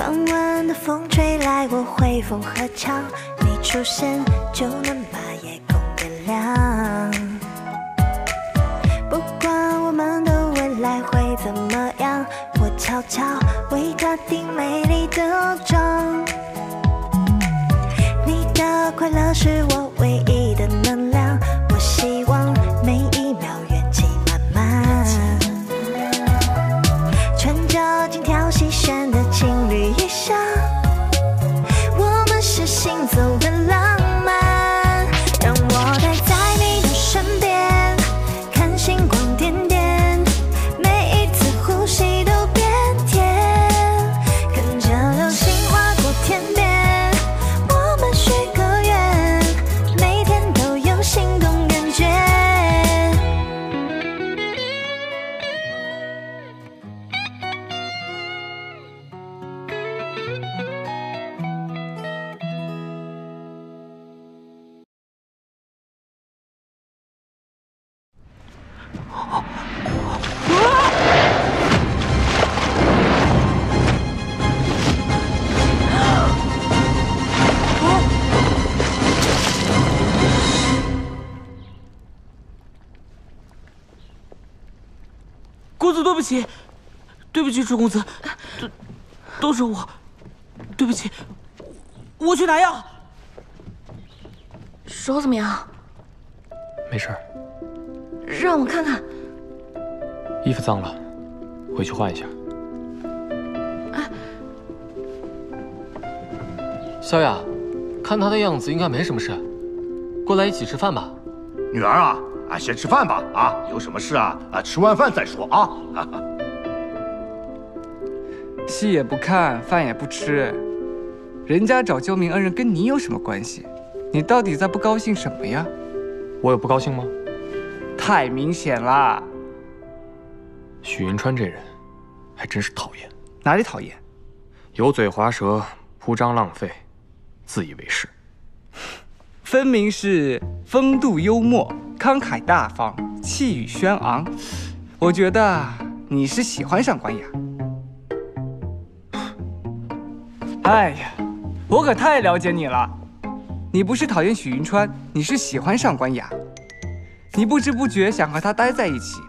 傍晚的风吹来，我会风和墙，你出现就能把夜空点亮。不管我们的未来会怎么样，我悄悄为他定美丽的妆。你的快乐是我唯一对不起，楚公子，都都是我，对不起，我去拿药。手怎么样？没事儿，让我看看。衣服脏了，回去换一下。萧雅，看他的样子应该没什么事，过来一起吃饭吧。女儿啊，啊，先吃饭吧，啊，有什么事啊，啊，吃完饭再说啊。戏也不看，饭也不吃，人家找救命恩人跟你有什么关系？你到底在不高兴什么呀？我有不高兴吗？太明显啦！许云川这人，还真是讨厌，哪里讨厌？油嘴滑舌，铺张浪费，自以为是。分明是风度幽默、慷慨大方、气宇轩昂。我觉得你是喜欢上官雅。哎呀，我可太了解你了。你不是讨厌许云川，你是喜欢上官雅。你不知不觉想和他待在一起，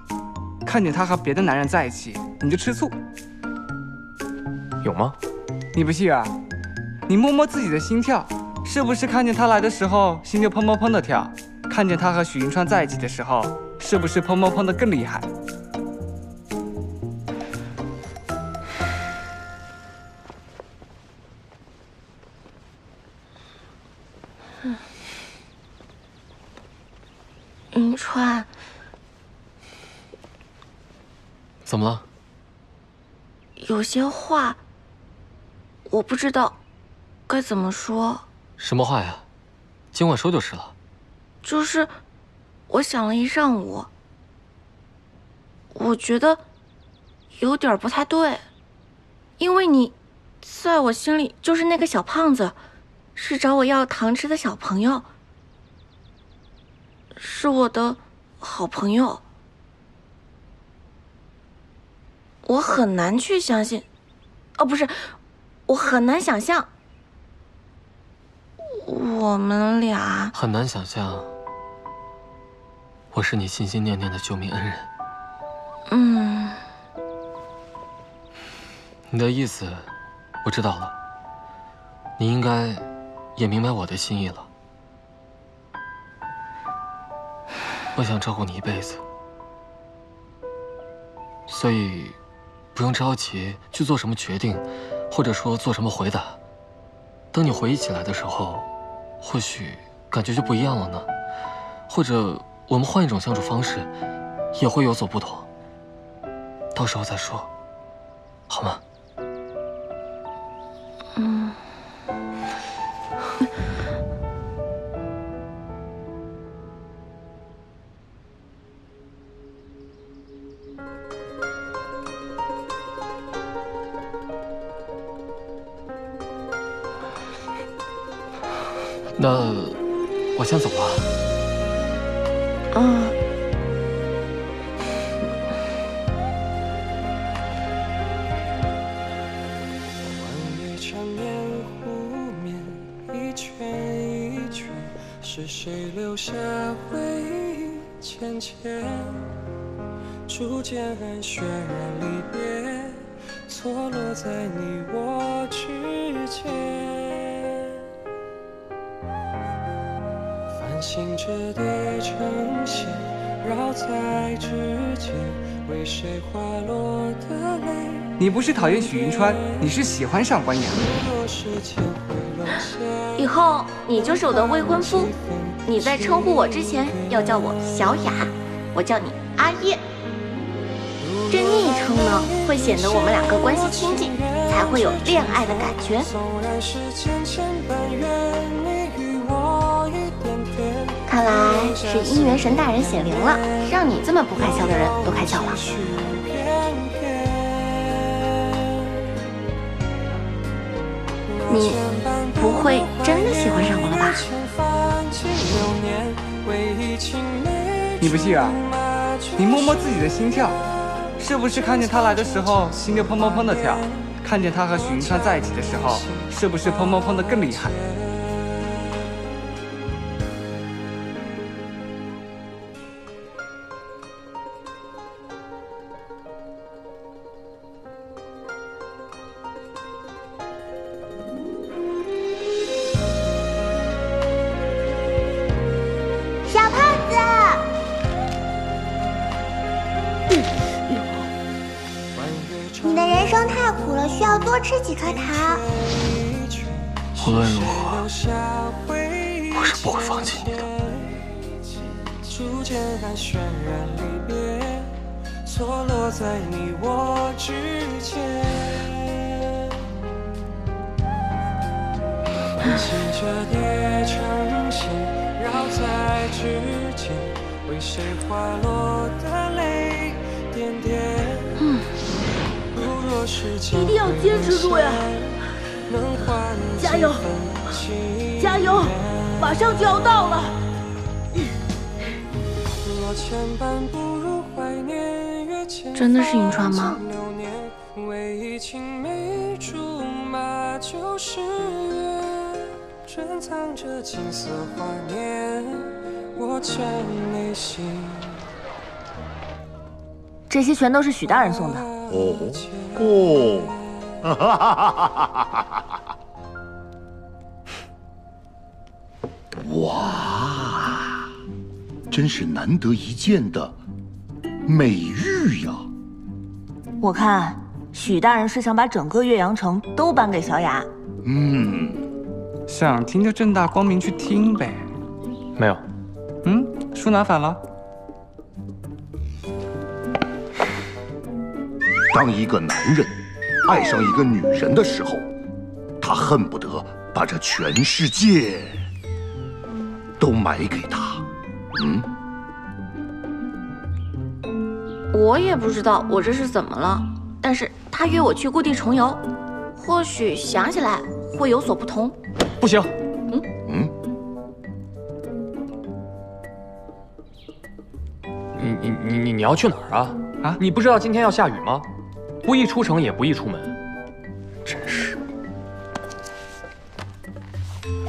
看见他和别的男人在一起，你就吃醋。有吗？你不信啊？你摸摸自己的心跳，是不是看见他来的时候心就砰砰砰的跳？看见他和许云川在一起的时候，是不是砰砰砰的更厉害？怎么了？有些话我不知道该怎么说，什么话呀？尽管说就是了。就是我想了一上午，我觉得有点不太对，因为你在我心里就是那个小胖子，是找我要糖吃的小朋友，是我的好朋友。我很难去相信，哦，不是，我很难想象，我们俩很难想象，我是你心心念念的救命恩人。嗯，你的意思，我知道了。你应该也明白我的心意了。我想照顾你一辈子，所以不用着急去做什么决定，或者说做什么回答。等你回忆起来的时候，或许感觉就不一样了呢。或者我们换一种相处方式，也会有所不同。到时候再说，好吗？嗯，那我先走了啊啊关于长眠无一圈一圈是谁留下回忆浅浅逐渐染血染离别错落在你我之间。繁星折叠成线，绕在指尖，为谁滑落的泪？你不是讨厌许云川，你是喜欢上官雅。以后你就是我的未婚夫。你在称呼我之前要叫我小雅，我叫你阿叶。这昵称呢，会显得我们两个关系亲近，才会有恋爱的感觉。看来是姻缘神大人显灵了，让你这么不开窍的人都开窍了。你不会真的喜欢上我了吧？你不信啊？你摸摸自己的心跳，是不是看见他来的时候心就砰砰砰的跳？看见他和许云川在一起的时候，是不是砰砰砰的更厉害？繁星折叠成线，绕在指尖，为谁滑落的泪点点。如若时间一定要坚持住呀能换加油加油，马上就要到了。若不如怀念，越牵真的是银川吗竹马就是缘，珍藏着青涩画面，我着内心。这些全都是许大人送的。哦哦，哈哈哈哈哈哈！哇，真是难得一见的美玉呀！我看许大人是想把整个岳阳城都颁给小雅。嗯，想听就正大光明去听呗。没有，嗯，书拿反了。当一个男人爱上一个女人的时候，他恨不得把这全世界都买给她。嗯，我也不知道我这是怎么了，但是他约我去故地重游，或许想起来会有所不同。不行，嗯，你你你你你要去哪儿啊？啊你不知道今天要下雨吗？不宜出城，也不宜出门。真是，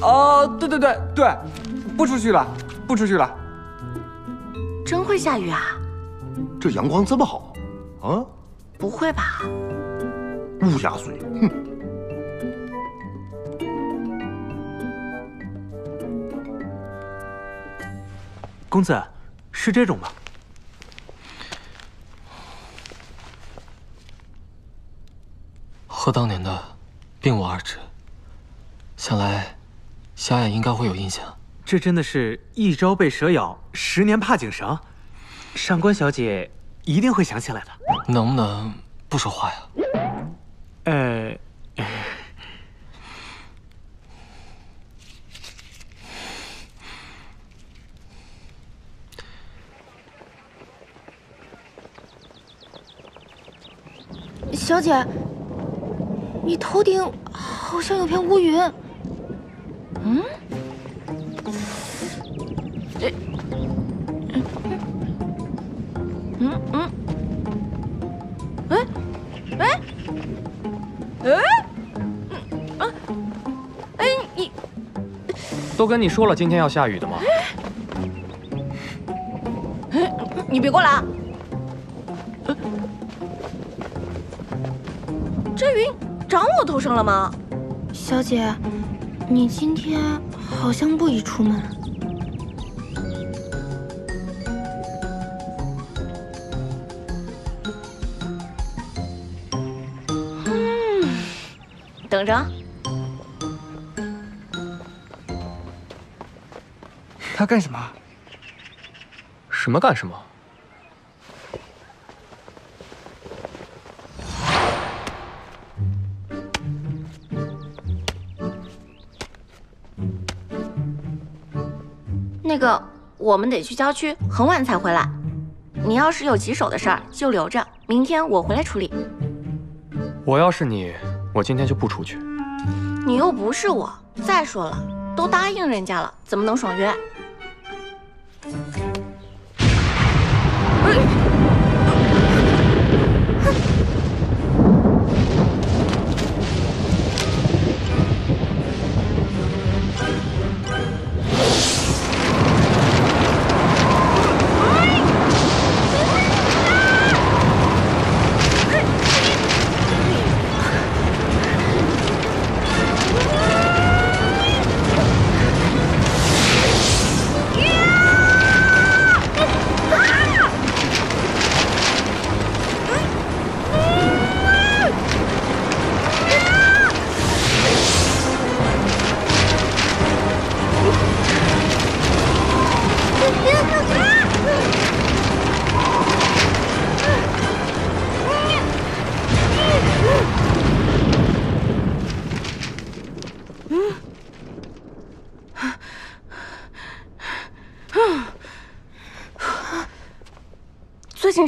哦，对对对对，不出去了，不出去了。真会下雨啊？这阳光这么好，啊，不会吧？乌鸦嘴，哼。公子，是这种吗？和当年的并无二致。想来，小雅应该会有印象。这真的是一朝被蛇咬，十年怕井绳。上官小姐一定会想起来的。能不能不说话呀？呃，小姐，你头顶好像有片乌云。嗯？诶嗯嗯。哎哎哎！嗯啊！哎你。都跟你说了今天要下雨的吗？你别过来啊！长我头上了吗？小姐，你今天好像不宜出门。嗯等着，他干什么？什么干什么？我们得去郊区，很晚才回来。你要是有棘手的事儿，就留着，明天我回来处理。我要是你，我今天就不出去。你又不是我。再说了，都答应人家了，怎么能爽约？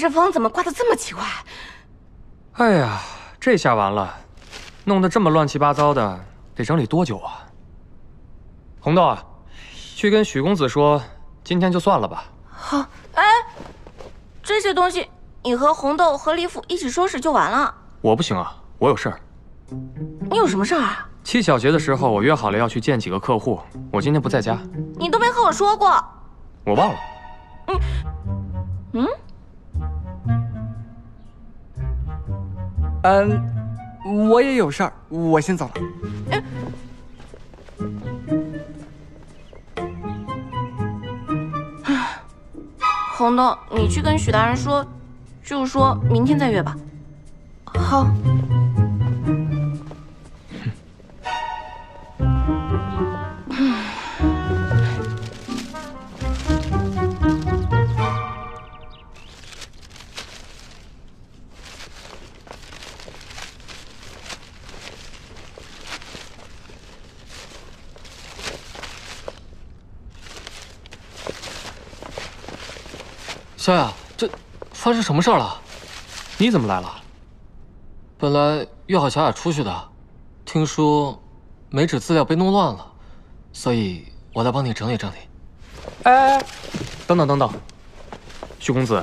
这风怎么刮得这么奇怪？哎呀，这下完了，弄得这么乱七八糟的，得整理多久啊？红豆啊，去跟许公子说，今天就算了吧。好，哎，这些东西你和红豆和李府一起收拾就完了。我不行啊，我有事儿。你有什么事儿啊？七小节的时候，我约好了要去见几个客户，我今天不在家，你都没和我说过。我忘了。嗯，嗯，我也有事儿，我先走了。哎 红豆，你去跟许大人说，就说明天再约吧。好，小雅，这发生什么事儿了？你怎么来了？本来约好小雅出去的，听说美纸资料被弄乱了，所以我来帮你整理整理。哎，等等等等，徐公子，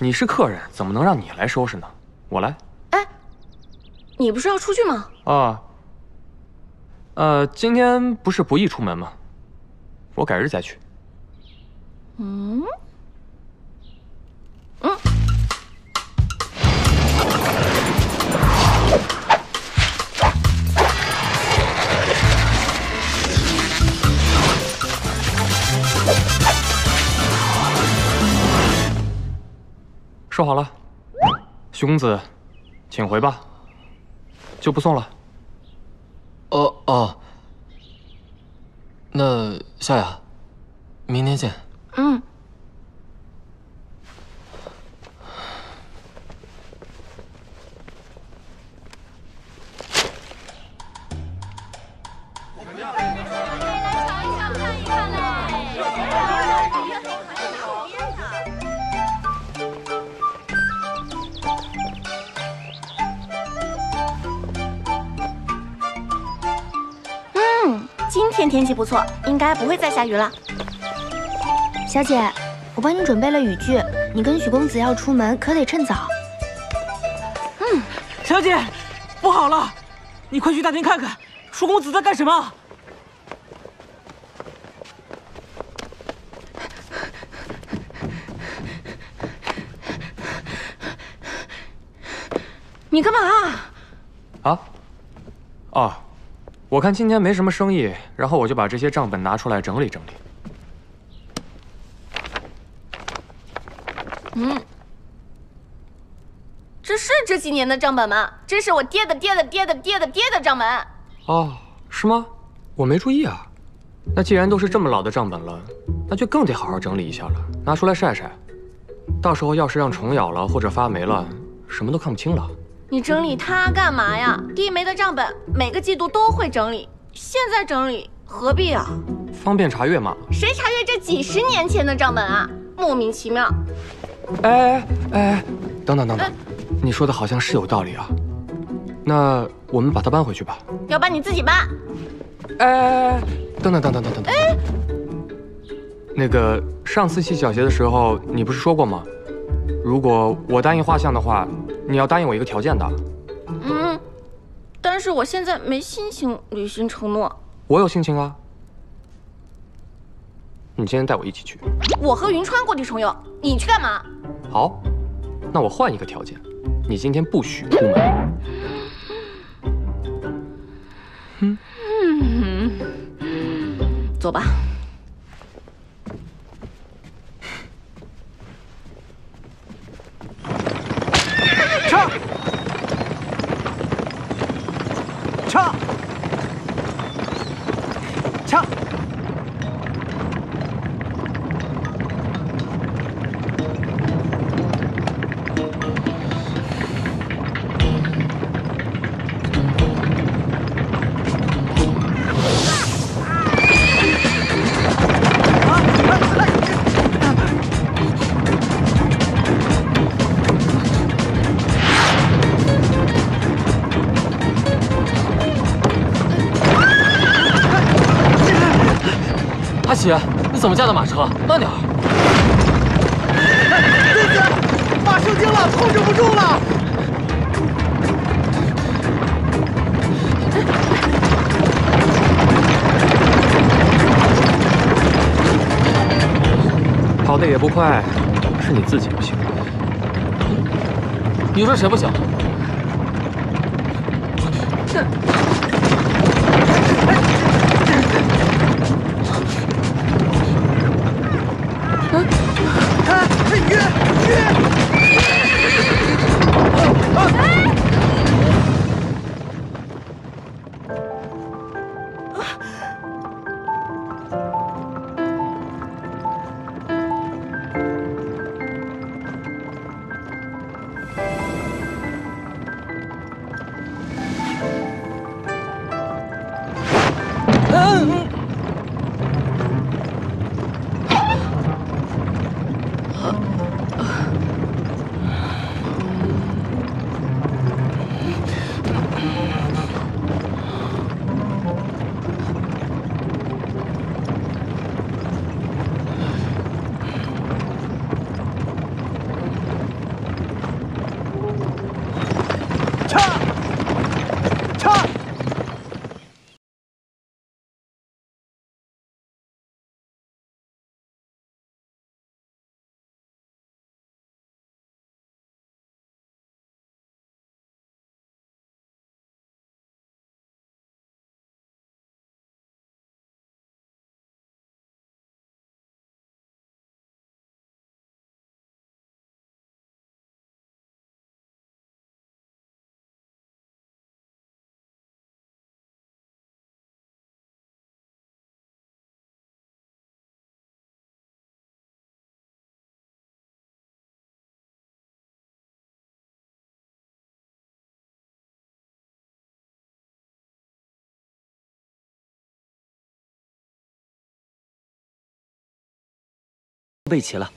你是客人，怎么能让你来收拾呢？我来。哎你不是要出去吗？啊，呃，今天不是不宜出门吗？我改日再去。嗯，说好了，徐公子，请回吧，就不送了。哦哦，那夏雅，明天见。嗯，天天气不错，应该不会再下雨了。小姐，我帮你准备了雨具，你跟许公子要出门可得趁早。嗯，小姐，不好了，你快去大厅看看，舒公子在干什么？你干嘛啊？啊？哦。我看今天没什么生意，然后我就把这些账本拿出来整理整理。嗯，这是这几年的账本吗？这是我爹的爹的爹的爹的爹的账本。哦，是吗？我没注意啊。那既然都是这么老的账本了，那就更得好好整理一下了，拿出来晒晒。到时候要是让虫咬了或者发霉了，什么都看不清了。你整理它干嘛呀？低霉的账本每个季度都会整理，现在整理何必啊？方便查阅嘛。谁查阅这几十年前的账本啊？莫名其妙。哎哎哎，等等等等，你说的好像是有道理啊。那我们把它搬回去吧。要搬你自己搬。哎，等等等等等等等。哎，那个上次系小鞋的时候，你不是说过吗？如果我答应画像的话，你要答应我一个条件的。嗯，但是我现在没心情履行承诺。我有心情啊。你今天带我一起去。我和云川故地重游，你去干嘛？好，那我换一个条件，你今天不许出门。嗯，走吧。马车？慢点。肚子，马受惊了，控制不住了。跑得也不快，是你自己不行。你说谁不行？约备齐了。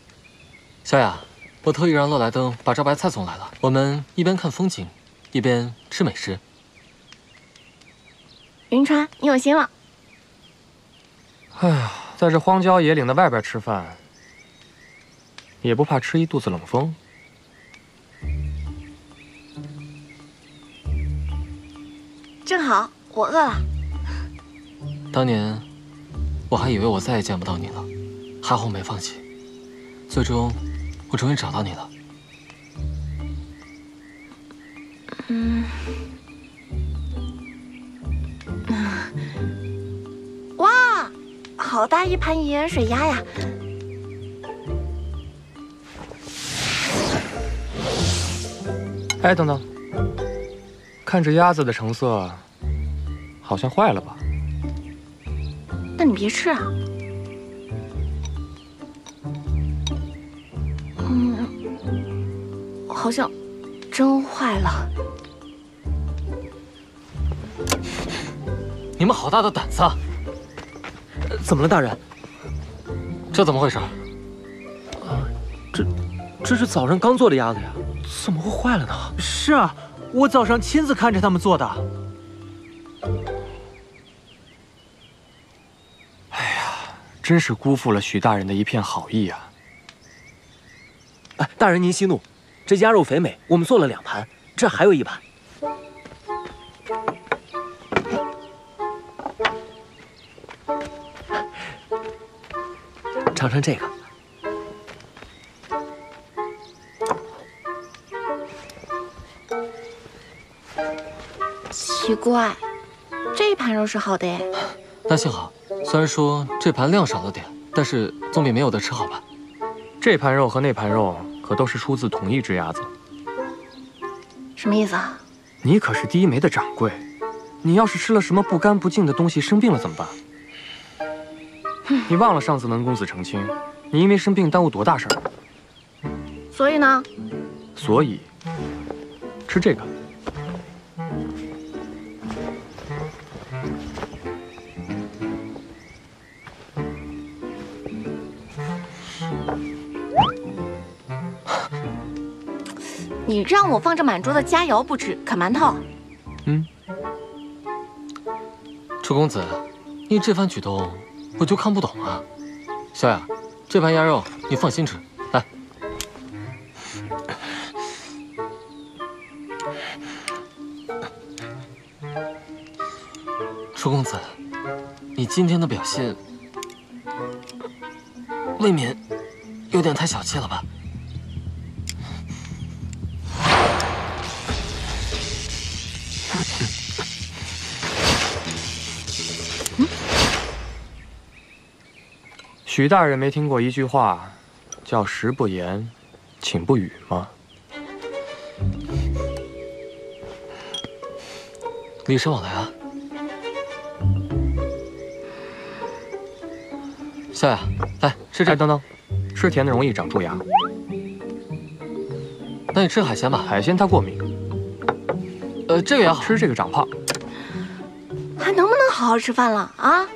小雅，我特意让乐来登把招牌菜送来了，我们一边看风景，一边吃美食。云川，你有心了。哎呀，在这荒郊野岭的外边吃饭，也不怕吃一肚子冷风。正好，我饿了。当年，我还以为我再也见不到你了，还好我没放弃。最终，我终于找到你了。嗯，哇，好大一盘盐水鸭呀！哎，等等，看这鸭子的成色，好像坏了吧？那你别吃啊。好像真坏了。你们好大的胆子！啊！怎么了，大人？这怎么回事？啊，这，这是早上刚做的鸭子呀，怎么会坏了呢？是啊，我早上亲自看着他们做的。哎呀，真是辜负了许大人的一片好意啊！哎，大人您息怒，这鸭肉肥美，我们做了两盘，这还有一盘。尝尝这个。奇怪，这盘肉是好的哎。那幸好，虽然说这盘量少了点，但是总比没有的吃好吧？这盘肉和那盘肉可都是出自同一只鸭子。什么意思啊？你可是第一梅的掌柜，你要是吃了什么不干不净的东西，生病了怎么办？你忘了上次能公子成亲，你因为生病耽误多大事儿？所以呢？所以吃这个。让我放着满桌的佳肴不吃，啃馒头？嗯。楚公子，你这番举动。我就看不懂啊，小雅，这盘鸭肉你放心吃，来。楚公子，你今天的表现未免有点太小气了吧？许大人没听过一句话，叫“食不言，寝不语”吗？礼尚往来啊。小雅，来吃这。等等，吃甜的容易长蛀牙。那你吃海鲜吧，海鲜它过敏。呃，这个也好吃，这个长胖。还能不能好好吃饭了啊？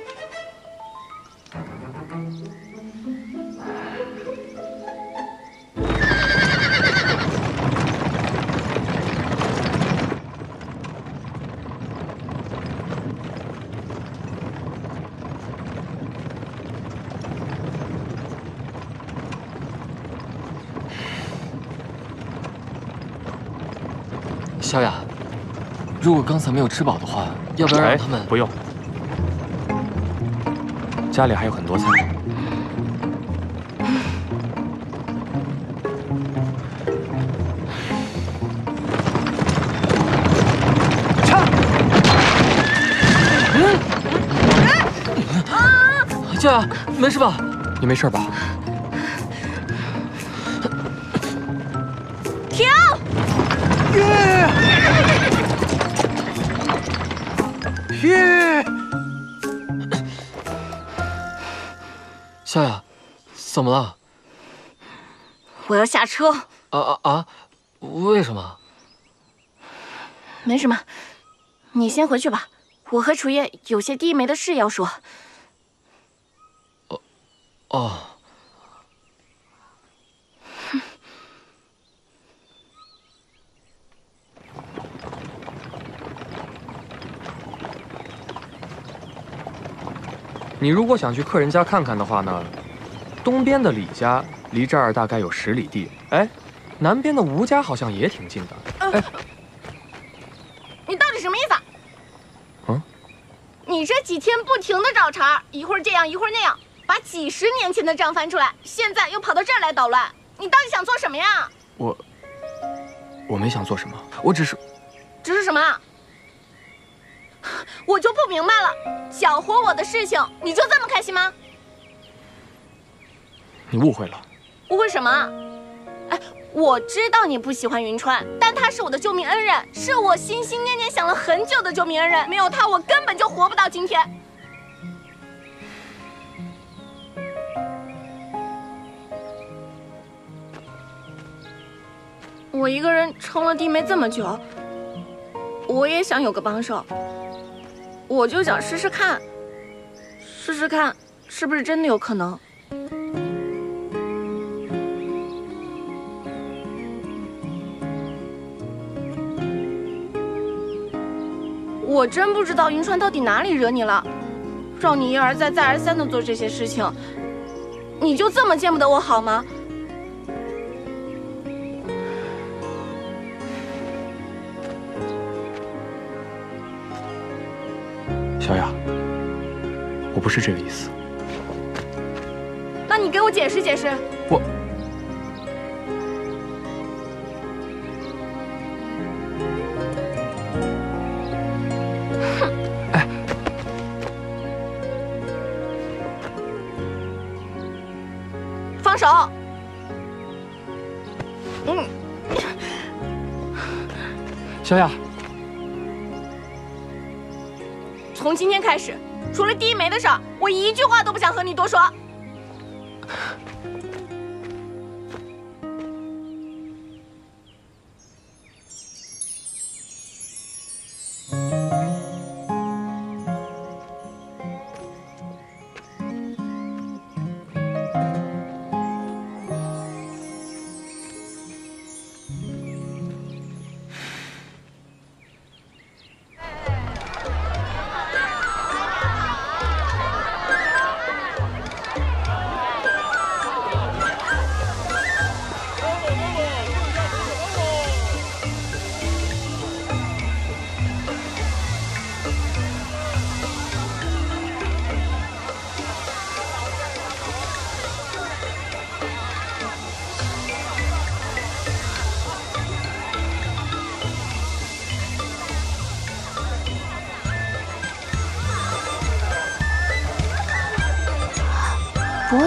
小雅，如果刚才没有吃饱的话，要不要让他们？不用，家里还有很多菜。唱。小雅，没事吧？你没事吧？怎么了？我要下车。啊啊啊！为什么？没什么，你先回去吧。我和楚夜有些低眉的事要说。哦，哦。你如果想去客人家看看的话呢，东边的李家离这儿大概有十里地，哎，南边的吴家好像也挺近的。哎，你到底什么意思？嗯？你这几天不停的找茬，一会儿这样一会儿那样，把几十年前的账翻出来，现在又跑到这儿来捣乱，你到底想做什么呀？我我没想做什么，我只是只是什么？我就不明白了，搅和我的事情，你就这么开心吗？你误会了，误会什么？哎，我知道你不喜欢云川，但他是我的救命恩人，是我心心念念想了很久的救命恩人，没有他，我根本就活不到今天。我一个人撑了弟妹这么久，我也想有个帮手，我就想试试看，试试看是不是真的有可能。我真不知道云川到底哪里惹你了，让你一而再再而三的做这些事情，你就这么见不得我好吗？小雅，我不是这个意思。那你给我解释解释。小雅，从今天开始，除了第一枚的事儿，我一句话都不想和你多说。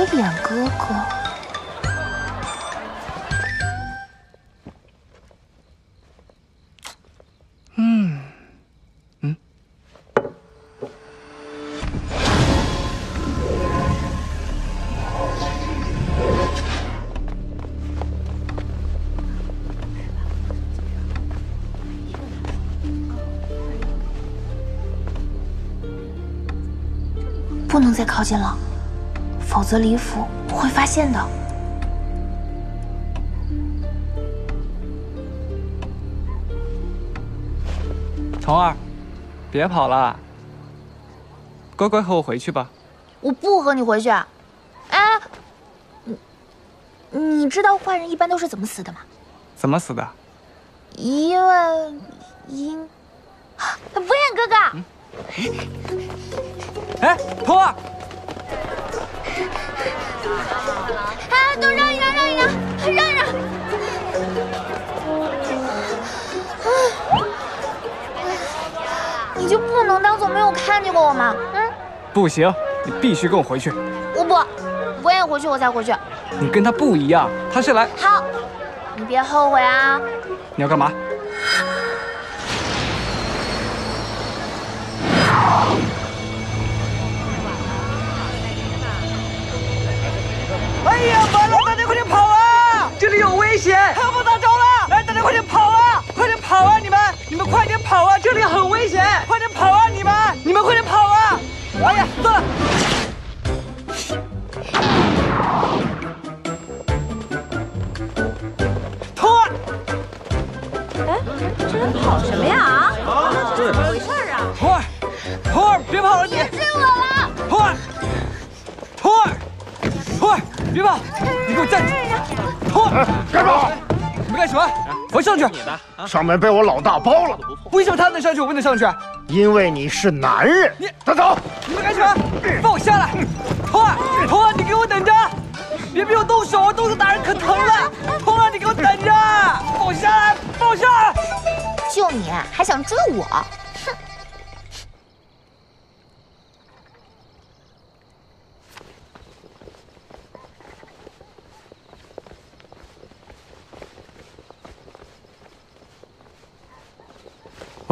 博眼哥哥，嗯，嗯，不能再靠近了，否则李府会发现的。童儿，别跑了，乖乖和我回去吧。我不和你回去。哎，你你知道坏人一般都是怎么死的吗？怎么死的？因为因啊博眼哥哥，哎，童儿，啊，都让一让，让一让，让一让。你就不能当做没有看见过我吗？嗯，不行，你必须跟我回去。我不，我也回去我才回去。你跟他不一样，他是来……好，你别后悔啊。你要干嘛？哎呀，完了！大家快点跑啊！这里有危险，看不到招了！哎，大家快点跑啊！快点跑啊！你们，你们快点跑啊！这里很危险，快点跑啊！童儿，干什么？你们干什么？我上去。上面被我老大包了，为什么他能上去，我不能上去？因为你是男人。你他走。你们干什么？放我下来！童儿，童儿，你给我等着！别逼我动手，动手打人可疼了！童儿，你给我等着！放我下来！放我下来！就你还想追我？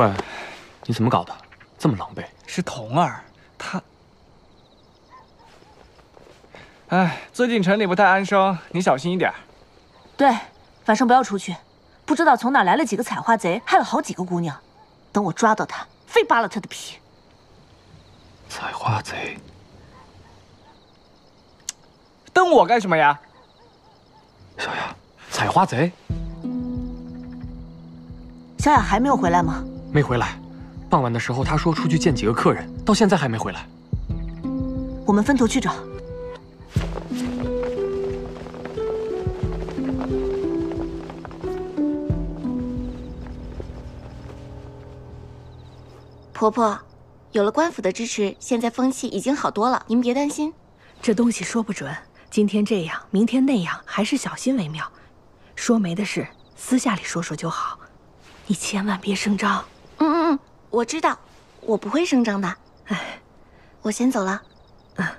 哼！喂，你怎么搞的？这么狼狈？是童儿，他……哎，最近城里不太安生，你小心一点。对，晚上不要出去。不知道从哪来了几个采花贼，害了好几个姑娘。等我抓到他，非扒了他的皮。采花贼？瞪我干什么呀？小雅，采花贼？小雅还没有回来吗？没回来。傍晚的时候，他说出去见几个客人，到现在还没回来。我们分头去找。婆婆，有了官府的支持，现在风气已经好多了，您别担心。这东西说不准，今天这样，明天那样，还是小心为妙。说媒的事，私下里说说就好，你千万别声张。嗯嗯嗯，我知道，我不会声张的。哎，我先走了。啊。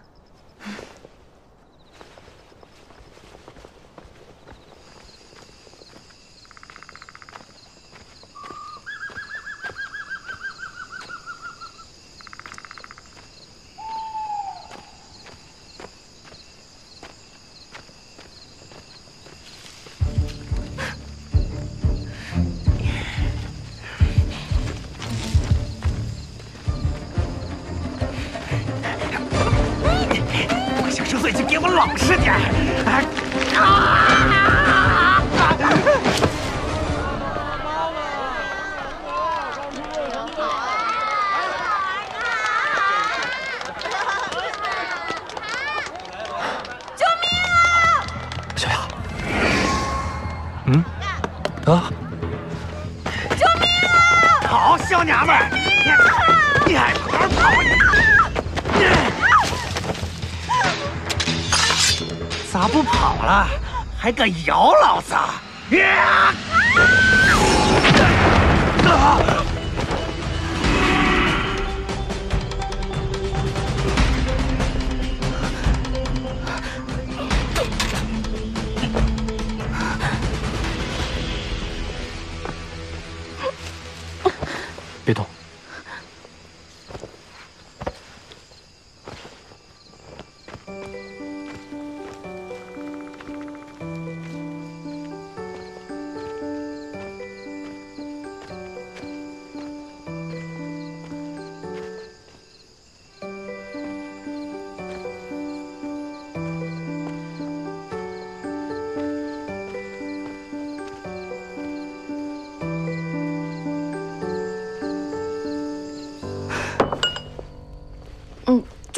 还敢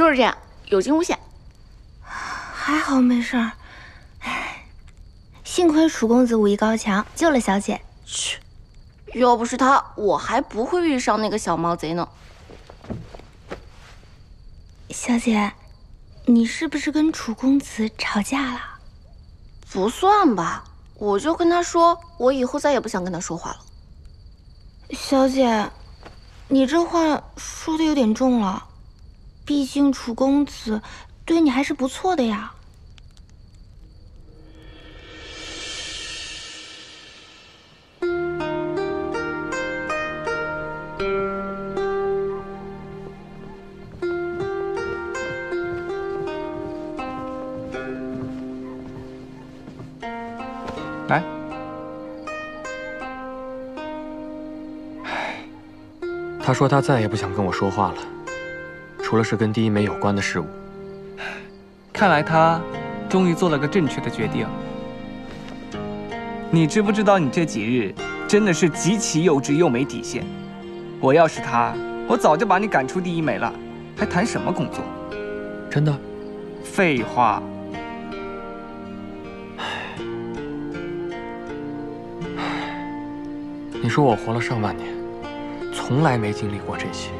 就是这样，有惊无险。还好没事儿，哎，幸亏楚公子武艺高强，救了小姐。切，要不是他，我还不会遇上那个小毛贼呢。小姐，你是不是跟楚公子吵架了？不算吧，我就跟他说，我以后再也不想跟他说话了。小姐，你这话说的有点重了。毕竟楚公子对你还是不错的呀。来，他说他再也不想跟我说话了。除了是跟第一美有关的事物，看来他终于做了个正确的决定。你知不知道，你这几日真的是极其幼稚又没底线。我要是他，我早就把你赶出第一美了，还谈什么工作？真的？废话。你说我活了上万年，从来没经历过这些。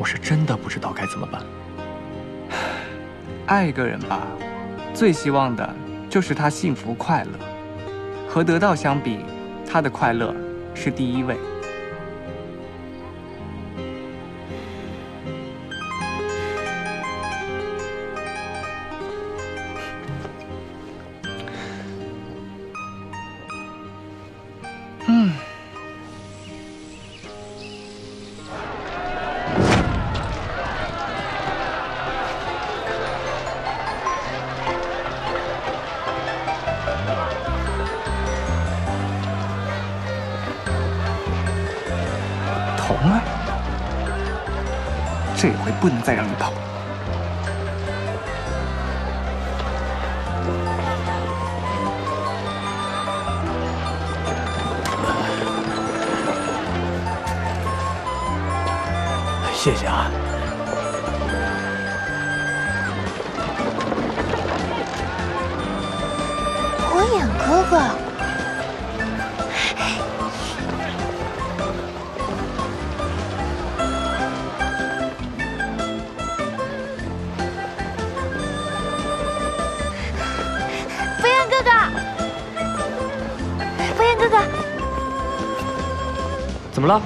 我是真的不知道该怎么办。爱一个人吧，最希望的就是他幸福快乐。和得到相比，他的快乐是第一位。不能再让你跑了。怎么了？